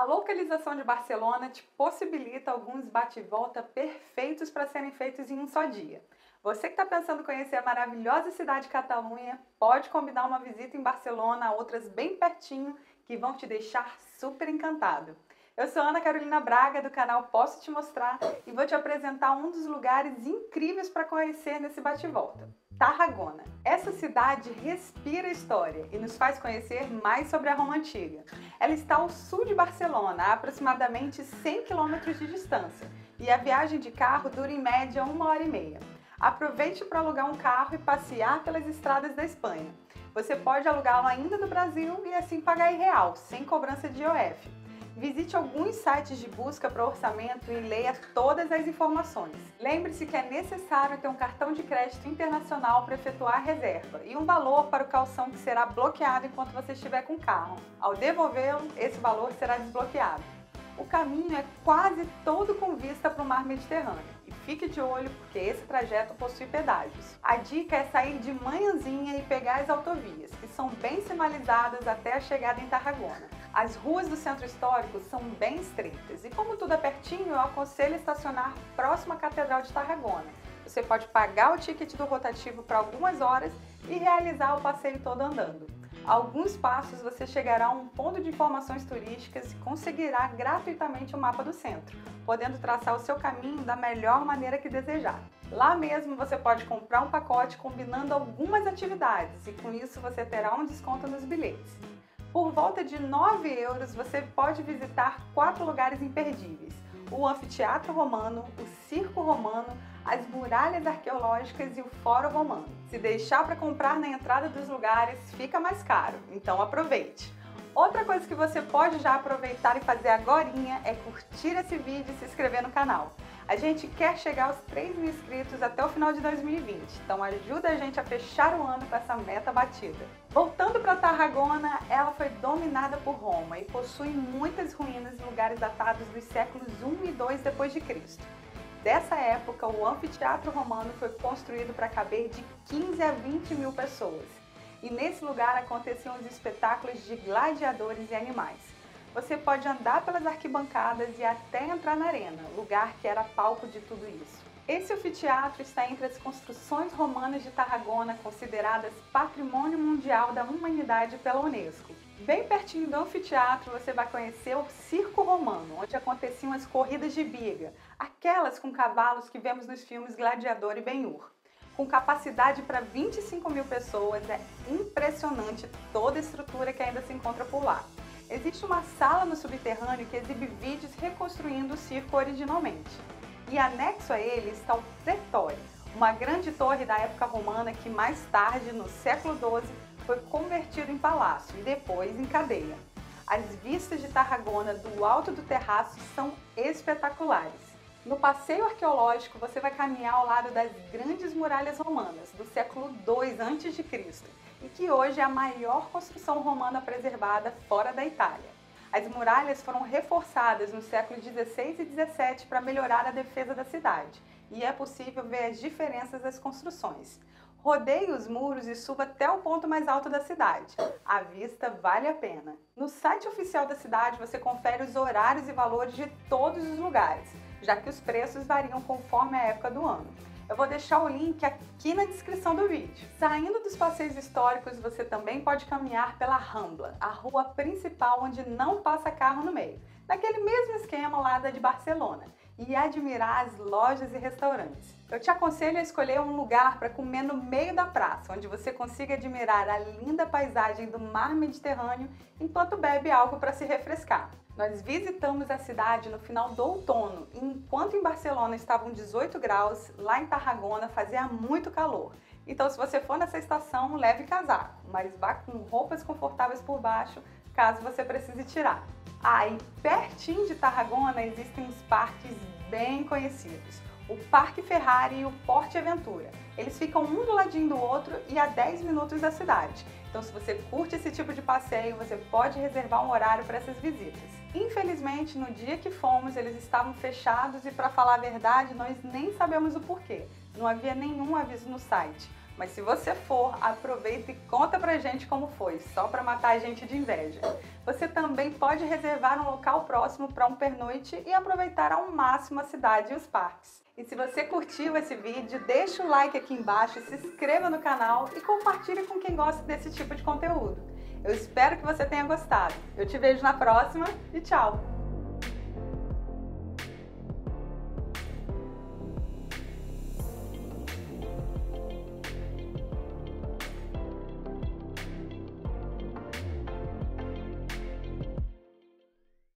A localização de Barcelona te possibilita alguns bate-volta perfeitos para serem feitos em um só dia. Você que está pensando conhecer a maravilhosa cidade de Catalunha, pode combinar uma visita em Barcelona, outras bem pertinho, que vão te deixar super encantado. Eu sou Ana Carolina Braga, do canal Posso Te Mostrar, e vou te apresentar um dos lugares incríveis para conhecer nesse bate-volta. Tarragona. Essa cidade respira história e nos faz conhecer mais sobre a Roma Antiga. Ela está ao sul de Barcelona, a aproximadamente 100 km de distância, e a viagem de carro dura em média uma hora e meia. Aproveite para alugar um carro e passear pelas estradas da Espanha. Você pode alugá-lo ainda no Brasil e assim pagar em real, sem cobrança de IOF. Visite alguns sites de busca para orçamento e leia todas as informações. Lembre-se que é necessário ter um cartão de crédito internacional para efetuar a reserva e um valor para o calção que será bloqueado enquanto você estiver com o carro. Ao devolvê-lo, esse valor será desbloqueado. O caminho é quase todo com vista para o mar Mediterrâneo e fique de olho porque esse trajeto possui pedágios. A dica é sair de manhãzinha e pegar as autovias, que são bem sinalizadas até a chegada em Tarragona. As ruas do centro histórico são bem estreitas e como tudo é pertinho, eu aconselho estacionar próximo à Catedral de Tarragona. Você pode pagar o ticket do rotativo por algumas horas e realizar o passeio todo andando. Alguns passos você chegará a um ponto de informações turísticas e conseguirá gratuitamente o mapa do centro, podendo traçar o seu caminho da melhor maneira que desejar. Lá mesmo você pode comprar um pacote combinando algumas atividades e com isso você terá um desconto nos bilhetes. Por volta de 9 euros você pode visitar quatro lugares imperdíveis: o Anfiteatro Romano, o Circo Romano, as muralhas arqueológicas e o Fórum Romano. Se deixar para comprar na entrada dos lugares, fica mais caro, então aproveite! Outra coisa que você pode já aproveitar e fazer agora é curtir esse vídeo e se inscrever no canal. A gente quer chegar aos 3 mil inscritos até o final de 2020, então ajuda a gente a fechar o ano com essa meta batida. Voltando para Tarragona, ela foi dominada por Roma e possui muitas ruínas em lugares datados dos séculos 1 e 2 depois de Cristo. Dessa época, o anfiteatro romano foi construído para caber de 15 a 20 mil pessoas e nesse lugar aconteciam os espetáculos de gladiadores e animais. Você pode andar pelas arquibancadas e até entrar na arena, lugar que era palco de tudo isso. Esse anfiteatro está entre as construções romanas de Tarragona, consideradas Patrimônio Mundial da Humanidade pela Unesco. Bem pertinho do anfiteatro você vai conhecer o Circo Romano, onde aconteciam as corridas de biga, aquelas com cavalos que vemos nos filmes Gladiador e Ben-Hur com capacidade para 25 mil pessoas. É impressionante toda a estrutura que ainda se encontra por lá. Existe uma sala no subterrâneo que exibe vídeos reconstruindo o circo originalmente. E anexo a ele está o Pretório, uma grande torre da época romana que mais tarde, no século XII, foi convertido em palácio e depois em cadeia. As vistas de Tarragona do alto do terraço são espetaculares. No passeio arqueológico, você vai caminhar ao lado das grandes muralhas romanas do século II a.C. e que hoje é a maior construção romana preservada fora da Itália. As muralhas foram reforçadas no século XVI e XVII para melhorar a defesa da cidade, e é possível ver as diferenças das construções. Rodeie os muros e suba até o ponto mais alto da cidade. A vista vale a pena. No site oficial da cidade você confere os horários e valores de todos os lugares já que os preços variam conforme a época do ano. Eu vou deixar o link aqui na descrição do vídeo. Saindo dos passeios históricos, você também pode caminhar pela Rambla, a rua principal onde não passa carro no meio, naquele mesmo esquema lá da de Barcelona, e admirar as lojas e restaurantes. Eu te aconselho a escolher um lugar para comer no meio da praça, onde você consiga admirar a linda paisagem do mar Mediterrâneo enquanto bebe algo para se refrescar. Nós visitamos a cidade no final do outono e enquanto em Barcelona estavam 18 graus, lá em Tarragona fazia muito calor. Então, se você for nessa estação, leve casaco, mas vá com roupas confortáveis por baixo, caso você precise tirar. Aí, pertinho de Tarragona, existem uns parques bem conhecidos o Parque Ferrari e o Porte Aventura. Eles ficam um do ladinho do outro e a 10 minutos da cidade. Então, se você curte esse tipo de passeio, você pode reservar um horário para essas visitas. Infelizmente, no dia que fomos, eles estavam fechados e, para falar a verdade, nós nem sabemos o porquê. Não havia nenhum aviso no site Mas se você for, aproveita e conta pra gente como foi, só para matar a gente de inveja. Você também pode reservar um local próximo para um pernoite e aproveitar ao máximo a cidade e os parques. E se você curtiu esse vídeo, deixa o like aqui embaixo, se inscreva no canal e compartilhe com quem gosta desse tipo de conteúdo. Eu espero que você tenha gostado. Eu te vejo na próxima e tchau!